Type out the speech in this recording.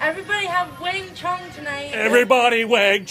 Everybody have Wang Chung tonight. Everybody wag.